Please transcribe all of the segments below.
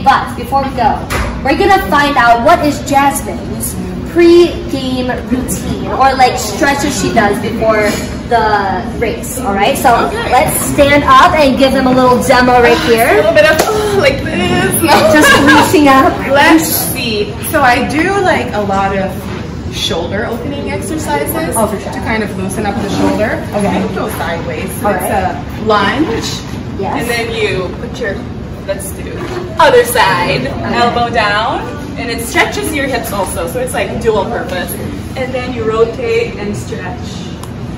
But before we go, we're gonna find out what is Jasmine's pre-game routine or like stretches she does before the race. All right, so Okay. let's stand up and give them a little demo right here. A little bit of oh, like this. Just reaching up. Let's see. So I do like a lot of shoulder opening exercises Oh, sure. to kind of loosen up the shoulder. Okay. You can go sideways. So All it's right. a lunge. Yes. And then you put your, let's do other side, elbow down. And it stretches your hips also. So it's like dual purpose. And then you rotate and stretch.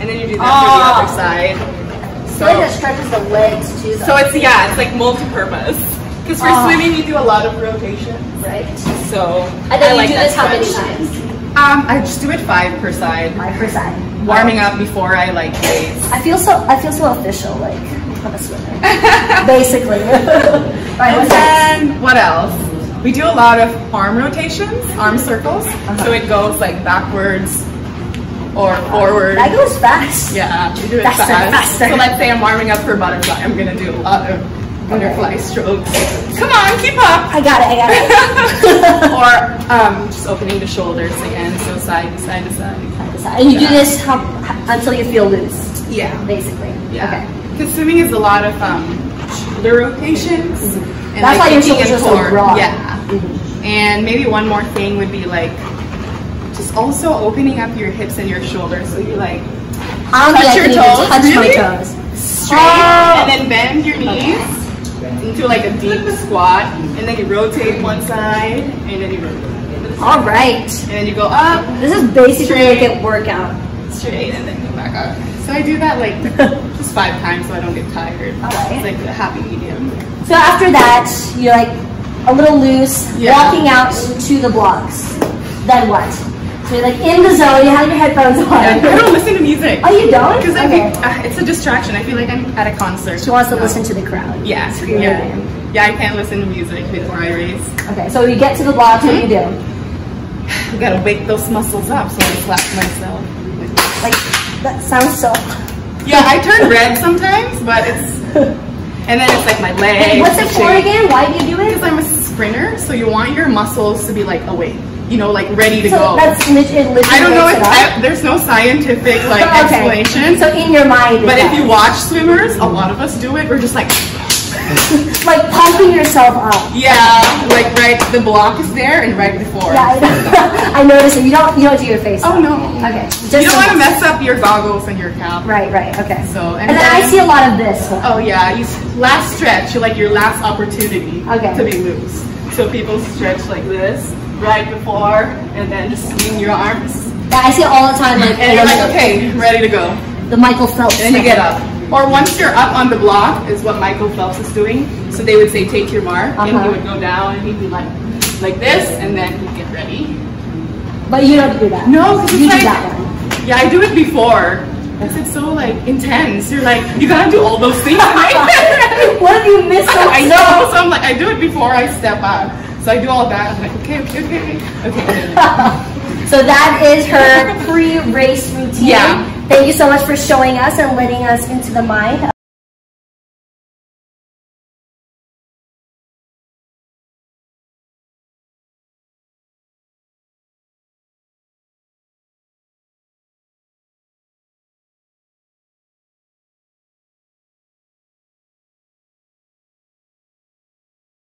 And then you do that Oh. for the other side. So it stretches the legs too. Though, So it's, yeah, it's like multi-purpose. Because for Oh. swimming, you do a lot of rotation. right. So And then I you like do that this how many stretch. times? Um, I just do it five per side. Five per side. Warming up before I like race. I feel so. I feel so official, like I'm a swimmer, basically. right. And then what else? We do a lot of arm rotations, arm circles. Uh-huh. So it goes like backwards or forward. That goes fast. Yeah, we do it Faster, fast. faster. So let's say I'm warming up for butterfly. I'm gonna do a lot of butterfly strokes. Come on, keep up. I got it. I got it. or um, just opening the shoulders again, so side to side to side. and you do this how, until you feel loose, Yeah. basically. Yeah. Okay. Because swimming is a lot of um, shoulder rotations. And Mm-hmm. That's why your shoulders are so core. broad. Yeah. And maybe one more thing would be like just also opening up your hips and your shoulders. So you like I'm Touch your toes, touch really? my toes. straight Oh. and then bend your knees into like a deep squat. And then you rotate one side and then you rotate. All right. And then you go up, This is basically Straight. like a workout. straight, and then go back up. So I do that like just five times so I don't get tired. Alright. It's like a happy medium. So after that, you're like a little loose, Yeah. walking out to the blocks. Then what? So you're like in the zone. You have your headphones on. I don't listen to music. Oh, you don't? Because I Okay. think uh, it's a distraction. I feel like I'm at a concert. She wants to No. listen to the crowd. Yeah, yeah. Yeah, I can't listen to music before I race. Okay, so you get to the blocks. What do you do? I gotta wake those muscles up, so I slap myself. Like that sounds so. Yeah, I turn red sometimes, but it's and then it's like my legs. Hey, what's it for again? Why do you do it? Because I'm a sprinter, so you want your muscles to be like awake, you know, like ready to So go. that's lit- it literally I don't know if wakes it up? I, there's no scientific like Okay. explanation. So in your mind, but if does. you watch swimmers, a lot of us do it. We're just like, like pumping yourself up. yeah, like right, the block is there and right before. Yeah, I. I noticed it. You don't you don't do your face. Oh though. no. Okay. You don't want to mess up your goggles and your cap. Right, right. Okay. So And then I see a lot of this. Oh yeah, you last stretch, You like your last opportunity Okay. to be loose. So people stretch like this right before, and then just swing your arms, Yeah, I see it all the time. Like, and you're like, um, okay, ready to go. the Michael Phelps. And then you get up. Or once you're up on the block, is what Michael Phelps is doing. So they would say, take your mark, and Uh-huh. he would go down, and he'd be like, like this, and then he'd get ready. But you don't do that. No, because you it's do that one. yeah, I do it before. Because it's so like intense. You're like, you gotta do all those things. right? what if you miss I know, so I'm like, I do it before I step up. So I do all that. I'm like, okay, okay, okay, okay. So that is her pre-race routine. Yeah. Thank you so much for showing us and letting us into the mind